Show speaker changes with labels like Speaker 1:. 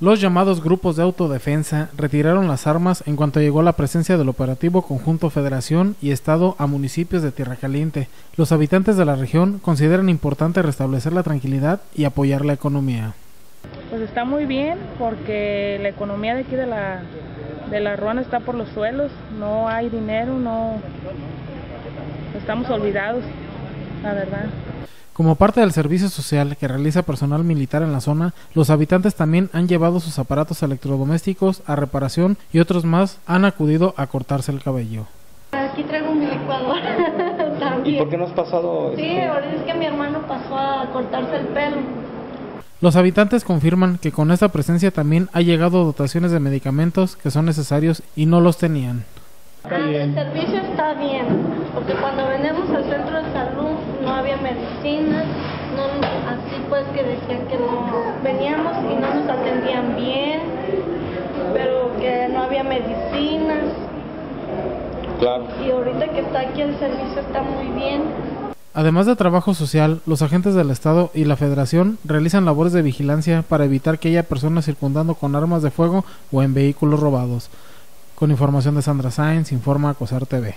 Speaker 1: Los llamados grupos de autodefensa retiraron las armas en cuanto llegó la presencia del operativo conjunto Federación y Estado a municipios de Tierra Caliente. Los habitantes de la región consideran importante restablecer la tranquilidad y apoyar la economía.
Speaker 2: Pues está muy bien porque la economía de aquí de la, de la Ruana está por los suelos, no hay dinero, no estamos olvidados, la verdad.
Speaker 1: Como parte del servicio social que realiza personal militar en la zona, los habitantes también han llevado sus aparatos electrodomésticos a reparación y otros más han acudido a cortarse el cabello.
Speaker 3: Aquí traigo mi licuador
Speaker 4: también. ¿Y por qué no has pasado?
Speaker 3: Sí, este? ahora es que mi hermano pasó a cortarse el pelo.
Speaker 1: Los habitantes confirman que con esta presencia también ha llegado dotaciones de medicamentos que son necesarios y no los tenían.
Speaker 3: El servicio está bien, porque cuando venimos al centro de salud no había medicinas, no, así pues que decían que no veníamos y no nos atendían bien, pero que no había medicinas.
Speaker 4: Claro.
Speaker 3: Y ahorita que está aquí el servicio está muy bien.
Speaker 1: Además de trabajo social, los agentes del Estado y la Federación realizan labores de vigilancia para evitar que haya personas circundando con armas de fuego o en vehículos robados. Con información de Sandra Sainz, informa COSAR TV.